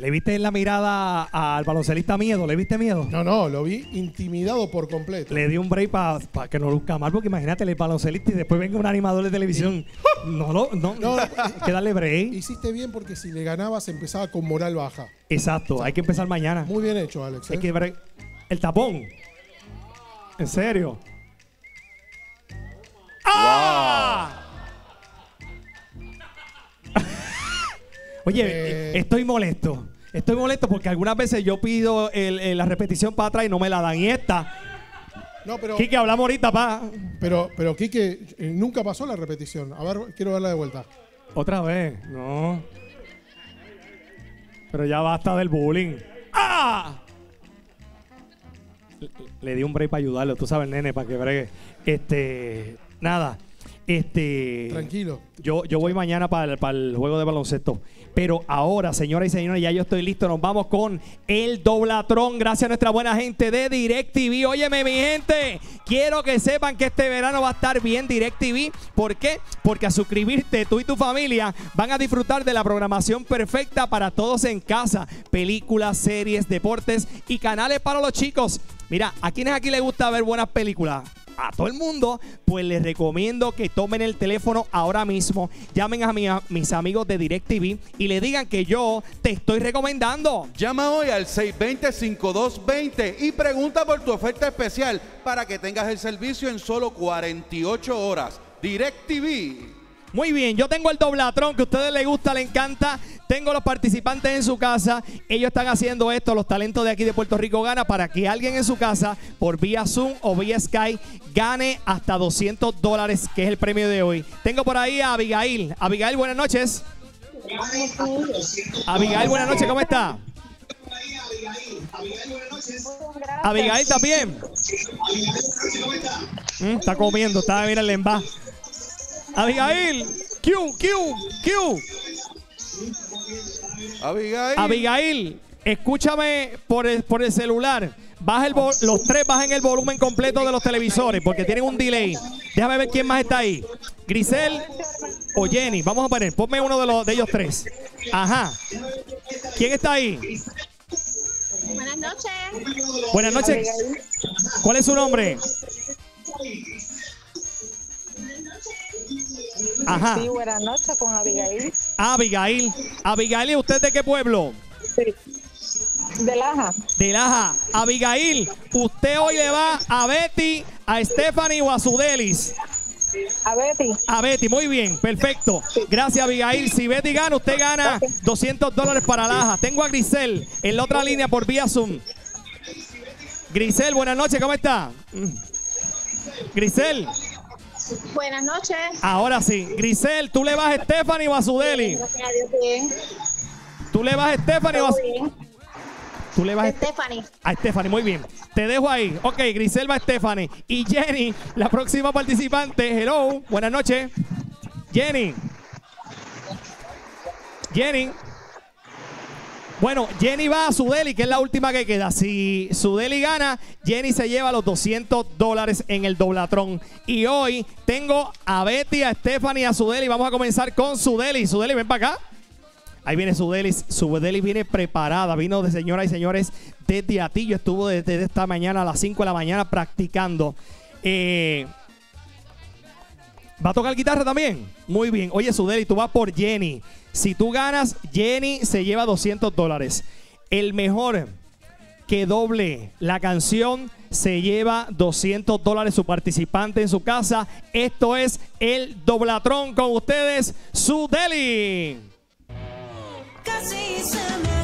¿Le viste la mirada al baloncelista miedo? ¿Le viste miedo? No, no, lo vi intimidado por completo. Le di un break para que no luzca mal, porque imagínate el baloncelista y después venga un animador de televisión. No, no, no, No, hay que darle break. Hiciste bien porque si le ganabas empezaba con moral baja. Exacto, hay que empezar mañana. Muy bien hecho, Alex. Hay ¿eh? que break. El tapón. ¿En serio? Oye, Eh. estoy molesto. Estoy molesto porque algunas veces yo pido el- el- la repetición para atrás y no me la dan. Y esta, No, pero, Kike, hablamos ahorita, pa. pero, pero Quique, eh, nunca pasó la repetición. A ver, quiero verla de vuelta. Otra vez, no. Pero ya basta del bullying. ¡Ah! Le, le di un break para ayudarlo, tú sabes, nene, para que bregue. Este, nada. Este. Tranquilo. Yo, yo voy mañana para el, para el juego de baloncesto. Pero ahora, señoras y señores, ya yo estoy listo. Nos vamos con el doblatrón. Gracias a nuestra buena gente de DirecTV. Óyeme, mi gente. Quiero que sepan que este verano va a estar bien DirecTV. ¿Por qué? Porque a suscribirte, tú y tu familia van a disfrutar de la programación perfecta para todos en casa. Películas, series, deportes y canales para los chicos. Mira, ¿a quiénes aquí les gusta ver buenas películas? A todo el mundo, pues les recomiendo que tomen el teléfono ahora mismo, llamen a, a mis amigos de DirecTV y le digan que yo te estoy recomendando. Llama hoy al 620-5220 y pregunta por tu oferta especial para que tengas el servicio en solo 48 horas. DirecTV. Muy bien, yo tengo el doblatrón que a ustedes les gusta, les encanta. Tengo los participantes en su casa. Ellos están haciendo esto, los talentos de aquí de Puerto Rico gana para que alguien en su casa, por vía Zoom o vía Sky, gane hasta 200 dólares, que es el premio de hoy. Tengo por ahí a Abigail. Abigail, buenas noches. Abigail, buenas noches, ¿cómo está? Abigail también. Mm, está comiendo, está mira el emba. Abigail, Q, Q, Q. Abigail. Abigail, escúchame por el, por el celular. Baja el vol- los tres bajen el volumen completo de los televisores porque tienen un delay. Déjame ver quién más está ahí. Grisel o Jenny. Vamos a poner, ponme uno de, los, de ellos tres. Ajá. ¿Quién está ahí? Buenas noches. Buenas noches. ¿Cuál es su nombre? Ajá. Sí, buenas noches con Abigail. Abigail. Abigail, ¿y usted de qué pueblo? De Laja. De Laja. Abigail, usted hoy le va a Betty, a Stephanie o a Sudelis. A Betty. A Betty, muy bien, perfecto. Gracias, Abigail. Si Betty gana, usted gana 200 dólares para Laja. Tengo a Grisel en la otra línea por vía Zoom. Grisel, buenas noches, ¿cómo está? Mm. Grisel, Buenas noches. ahora sí. Grisel, ¿tú le vas a Stephanie o a Sudeli? Gracias a Dios, bien. ¿Tú le vas a Stephanie o a bien. Tú le vas a Stephanie. A Stephanie, muy bien. Te dejo ahí. Ok, Grisel va a Stephanie. Y Jenny, la próxima participante. Hello, buenas noches. Jenny. Jenny. Bueno, Jenny va a Sudeli, que es la última que queda. Si Sudeli gana, Jenny se lleva los 200 dólares en el doblatrón. Y hoy tengo a Betty, a Stephanie, a Sudeli. Vamos a comenzar con Sudeli. Sudeli, ven para acá. Ahí viene Sudeli. Sudeli viene preparada. Vino de señoras y señores desde Atillo. Estuvo desde esta mañana a las 5 de la mañana practicando. Eh, ¿Va a tocar guitarra también? Muy bien. Oye, Sudeli, tú vas por Jenny. Si tú ganas, Jenny se lleva 200 dólares. El mejor que doble la canción se lleva 200 dólares su participante en su casa. Esto es el doblatrón con ustedes, Sudeli. Casi se me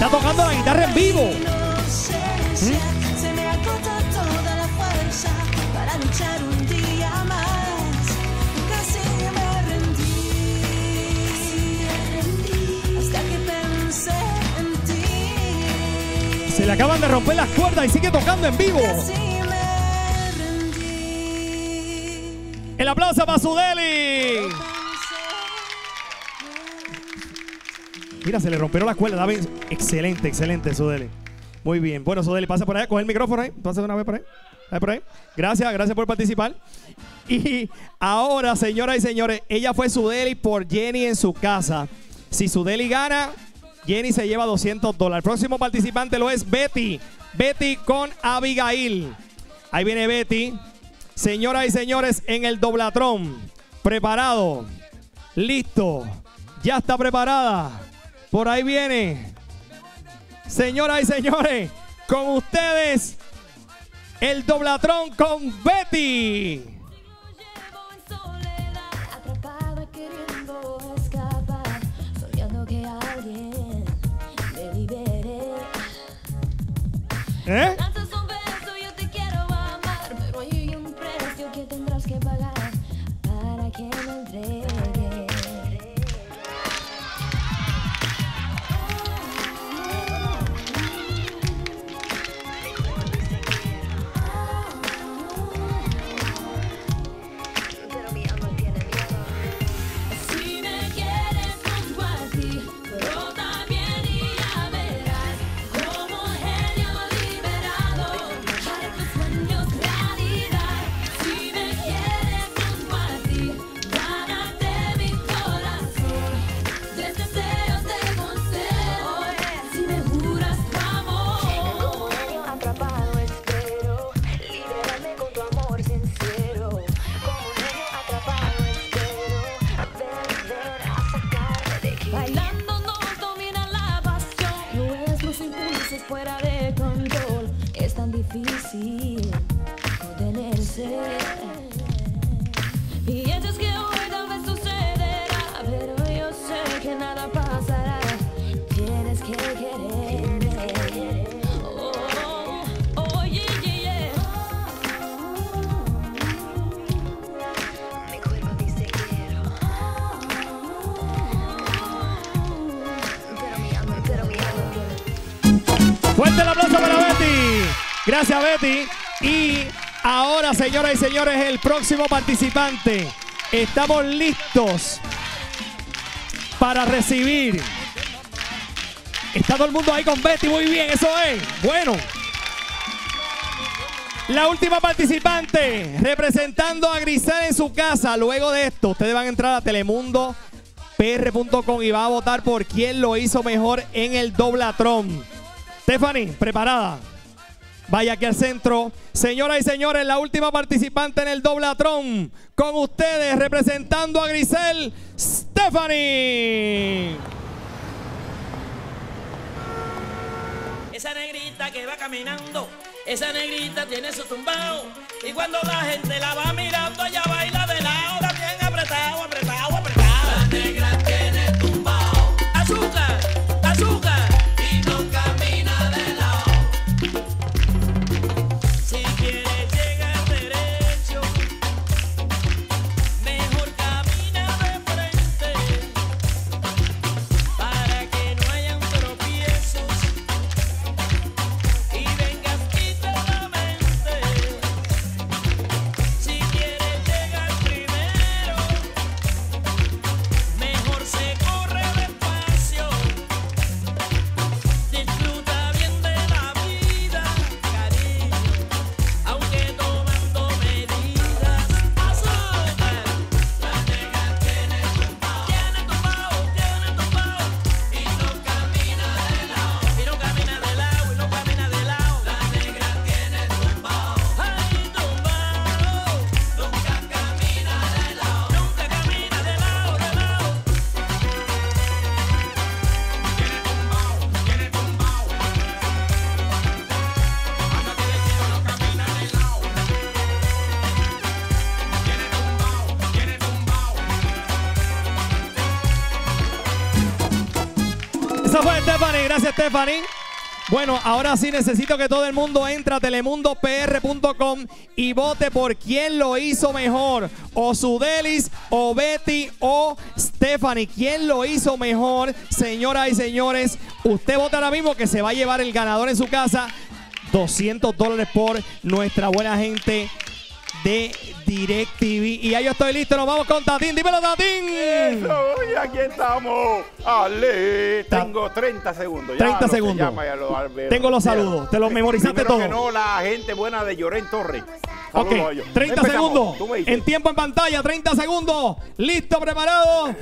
Está tocando la guitarra en vivo. inocencia, Se le acaban de romper las cuerdas y sigue tocando en vivo. El aplauso para Sudeli. Mira, se le rompieron las cuerdas. David. Excelente, excelente, Sudeli. Muy bien. Bueno, Sudeli, pasa por ahí, coge el micrófono ahí. Pasa una vez por ahí. Ahí por ahí. Gracias, gracias por participar. Y ahora, señoras y señores, ella fue Sudeli por Jenny en su casa. Si Sudeli gana, Jenny se lleva 200 dólares. El próximo participante lo es Betty. Betty con Abigail. Ahí viene Betty. Señoras y señores, en el doblatrón. Preparado. Listo. Ya está preparada. Por ahí viene. Señoras y señores, con ustedes, el doblatrón con Betty. Llevo Gracias, Betty. Y ahora, señoras y señores, el próximo participante. Estamos listos para recibir. Está todo el mundo ahí con Betty. Muy bien, eso es. Bueno. La última participante, representando a Grisel en su casa. Luego de esto, ustedes van a entrar a telemundopr.com y van a votar por quién lo hizo mejor en el doblatrón. Stephanie, preparada. Vaya aquí al centro. Señoras y señores, la última participante en el doblatrón. Con ustedes, representando a Grisel, Stephanie. Esa negrita que va caminando, esa negrita tiene su tumbao. Y cuando la gente la va mirando, ella baila de lado, la bien apretado, apretado, apretado. Gracias, Stephanie. Bueno, ahora sí necesito que todo el mundo entre a telemundopr.com y vote por quién lo hizo mejor. O Sudelis, o Betty, o Stephanie. ¿Quién lo hizo mejor? Señoras y señores, usted vota ahora mismo que se va a llevar el ganador en su casa. 200 dólares por nuestra buena gente de DirecTV. Y ya yo estoy listo, nos vamos con Tatín. Dímelo, Tatín. Y aquí estamos. Ale, tengo 30 segundos. 30 no se segundos. llama ya lo-. Tengo los saludos, te los memorizaste primero que todos. no, la gente buena de Llorén Torres. Ok, Saludos a ellos. 30 Empezamos. segundos. En tiempo en pantalla, 30 segundos. Listo, preparado.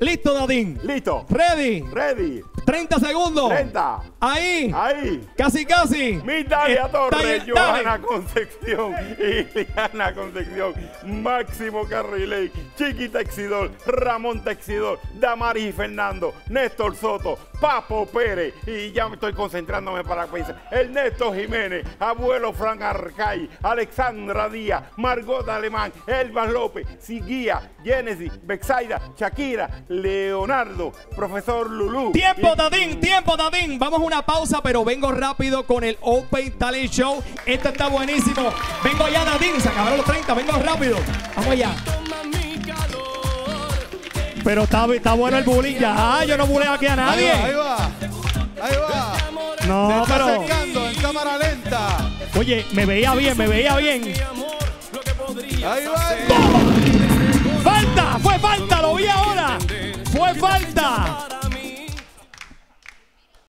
Listo, Dadín. Listo. Ready. Ready. 30 segundos. 30. Ahí. Ahí. Casi, casi. Mi Dalia Torres, Johanna. Concepción, Iliana Concepción, Máximo Carriley, Chiqui Texidor, Ramón Texidor, Damaris y Fernando, Néstor Soto, Papo Pérez, y ya me estoy concentrándome para pensar, Ernesto Jiménez, Abuelo Frank Arcay, Alexandra Díaz, Margot Alemán, Elvas López, Siguía, Genesis, Bexaida, Shakira, Leonardo, Profesor Lulú. Tiempo, Dadín, tiempo, Dadín. Vamos a una pausa, pero vengo rápido con el Open Talent Show. Esto está buenísimo. Vengo ya, Dadín. Se acabaron los 30. Vengo rápido. Vamos allá. Pero está, está bueno el bullying. Ya, yo no buleo aquí a Ahí nadie. va, ahí va. Ahí va. Se No, está pero. acercando en cámara lenta. Oye, me veía bien, me veía bien. Ahí va. ¡Falta! ¡Fue falta! ¡Lo vi ahora! ¡Fue falta!